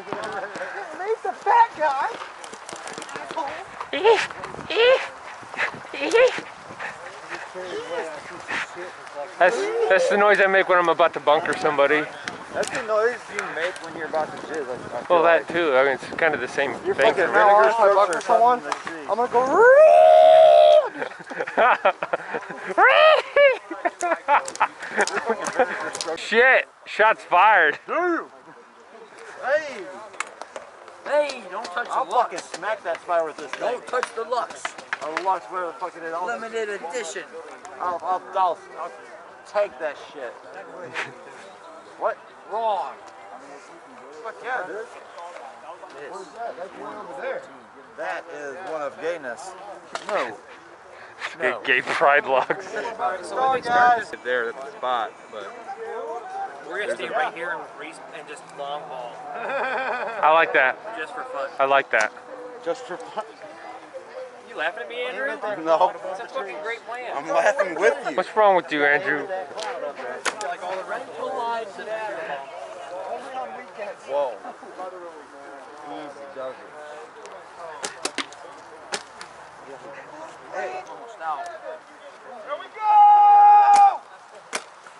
Nate the fat guy. That's that's the noise I make when I'm about to bunker somebody. That's the noise you make when you're about to jizz. I, I feel Well, like. that too. I mean, it's kind of the same You're thing. fucking now vinegar if I strokes buck or someone, something in the I'm gonna go. Shit! Shots fired. Hey, Hey, don't touch I'll the fucking Luxe. smack that spy with this. Don't touch the Luxe. I'll watch where the fuck it is. I'll, Limited edition. I'll, I'll, I'll, I'll take that shit. what? Wrong. Fuck yeah, dude. That is one over there. That is one of gayness. No. Gay, gay pride logs. So we guys. There at the spot, but We're gonna stay right here and race and just long ball, I like that. just for fun. I like that. just for fun. You laughing at me, Andrew? No, It's a fucking great plan. I'm laughing with you. What's wrong with you, Andrew? Like all the rental lines and that. Whoa. Easy does it. Now.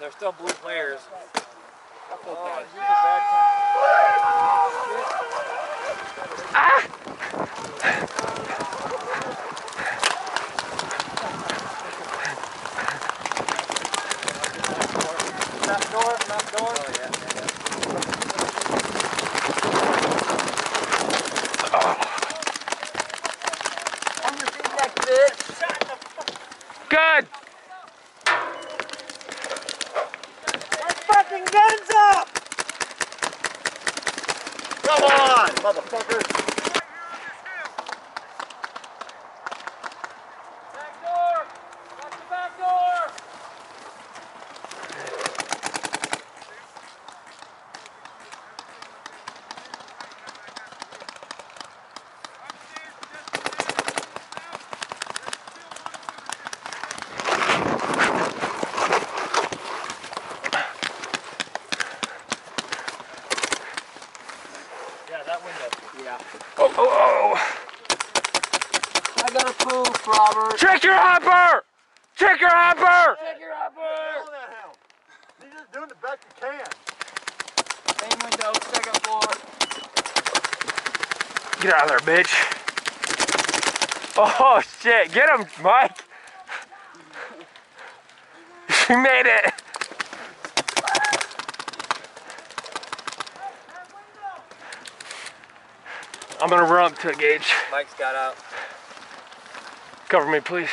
They're still blue players. Map door. On your feet next bitch. Good. Fucking guns up! Come on, motherfucker. Back door! Watch the back door! Yeah, that window. Oh, oh, oh. I got a poof, Robert. Check your hopper. Check your hopper. Check your upper. He's just doing the best he can. Main window, second floor. Get out of there, bitch. Oh shit! Get him, Mike. You made it. I'm gonna run up to it, Gage. Mike's got out. Cover me, please.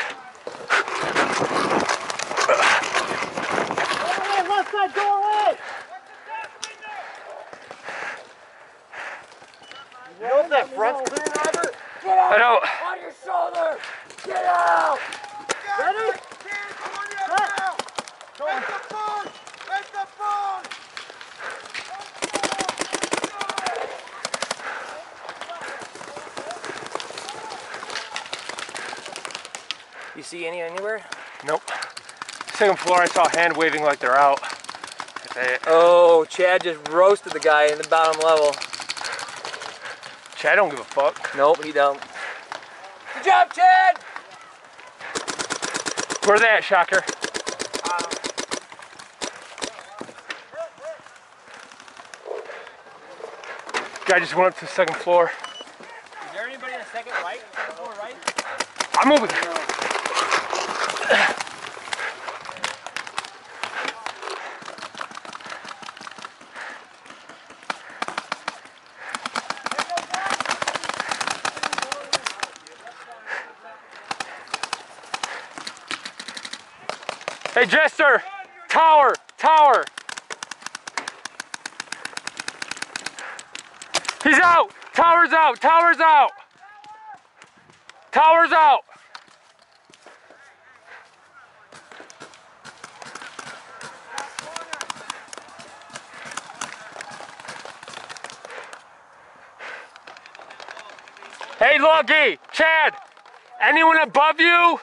You know if that front's clear, Robert? I don't. On your shoulder. Get out. Ready? Make the phone! Make the phone! You see any anywhere? Nope. Second floor, I saw hand waving like they're out. They- Oh, Chad just roasted the guy in the bottom level. Chad don't give a fuck. Nope, he don't. Good job, Chad! Where they at, Shocker? Guy just went up to the second floor. Is there anybody in the second right? Second floor right? I'm moving. Hey, Jester! Tower! Tower! He's out! Tower's out! Tower's out! Tower's out! Hey, Lucky! Chad! Anyone above you?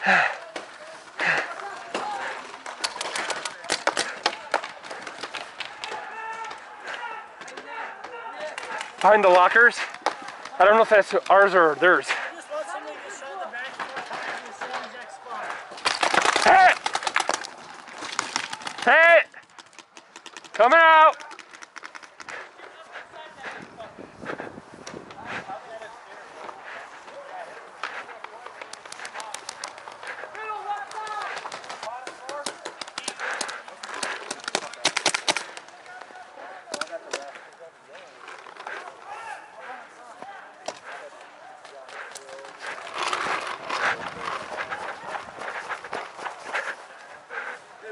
Behind the lockers. I don't know if that's ours or theirs. Just want somebody to sit in the back in the same exact spot. Hey! Hey! Coming out!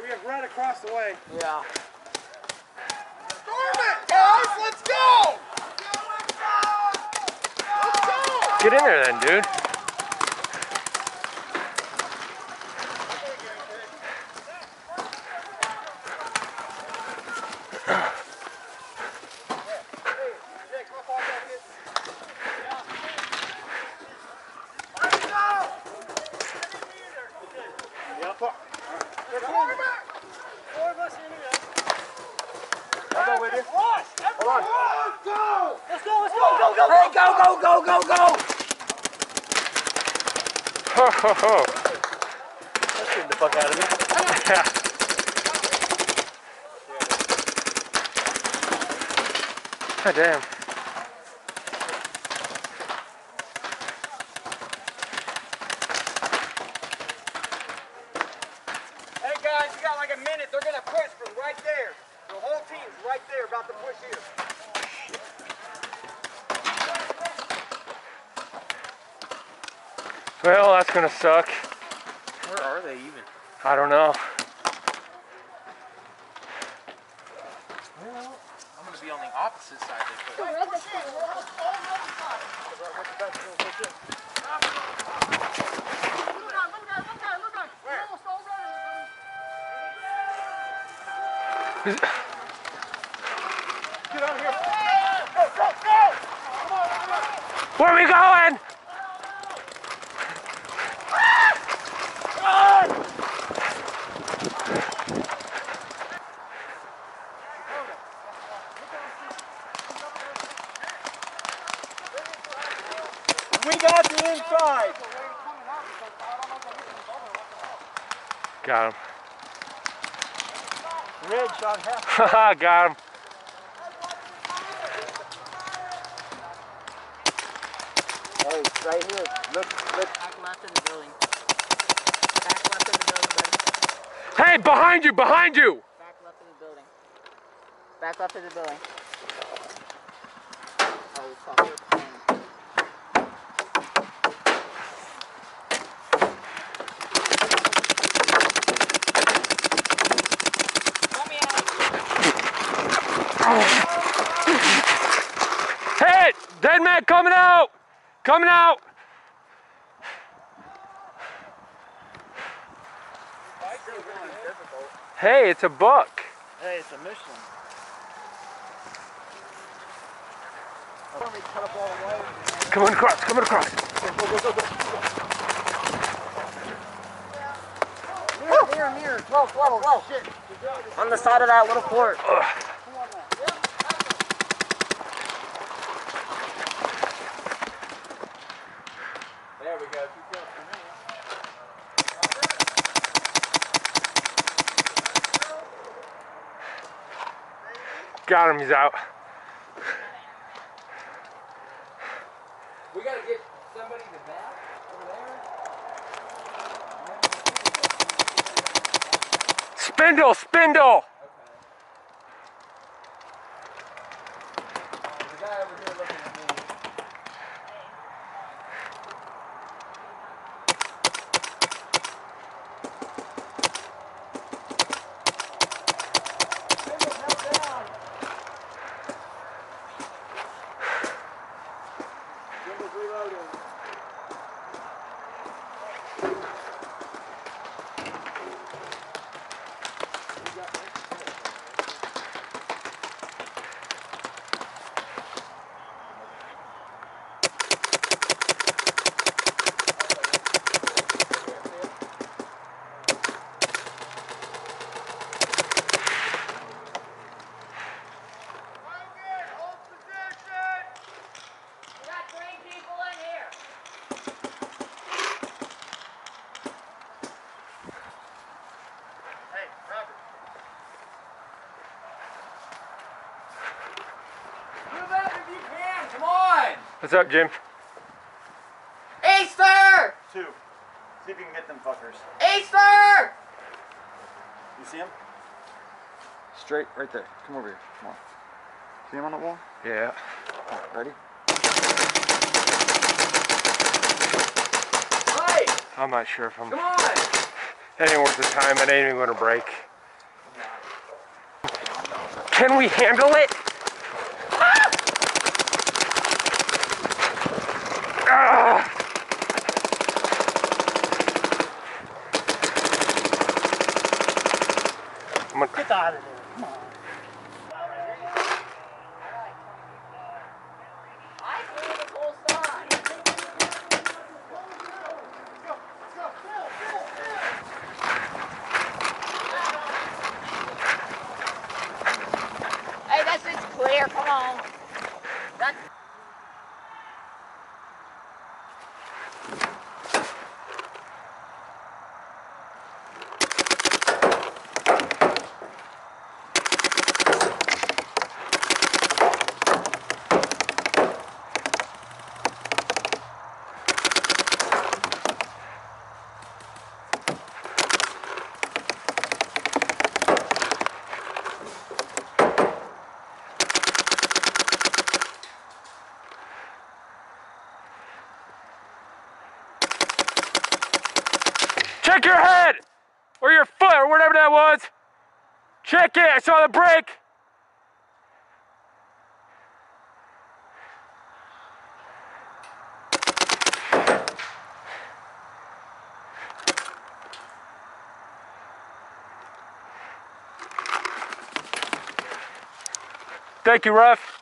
We have right across the way. Yeah. Storm it, guys! Let's go! Let's go! Get in there then, dude. Hey, go, go, go! Ho, ho, ho. That scared the fuck out of me. Yeah. God damn. Hey guys, you got like a minute. They're gonna push from right there. The whole team's right there about to push here. Well, that's gonna suck. Where are they even? I don't know. I'm gonna be on the opposite side. Get out of here. Go, go, go! Where are we going? We got the inside. Got him. Red shot half. Got him. Hey, right here. Look, look. Back left of the building. Back left of the building, buddy. Hey, behind you, behind you! Back left of the building. Back left of the building. Oh, fuck. we're playing. Let me out. Hey, dead man coming out! Coming out! Hey, it's a buck. Hey, it's a Michelin. Coming across, coming across. Near, near, near. Whoa, whoa, whoa. On the side of that little fort. There we go. Too close for me. Got him, he's out. We gotta get somebody to back over there. Spindle, spindle! There's a guy over here looking at me. Spindle's held down. Spindle's reloading. You got me? What's up, Jim? Easter! Two. See if you can get them fuckers. Easter! You see him? Straight, right there. Come over here. Come on. See him on the wall? Yeah. Ready? Hey, I'm not sure if I'm. come on! That ain't worth the time. That ain't even gonna break. Can we handle it? Ah! I'm gonna, Get out of there. Check your head or your foot or whatever that was. Check it. I saw the break. Thank you, ref.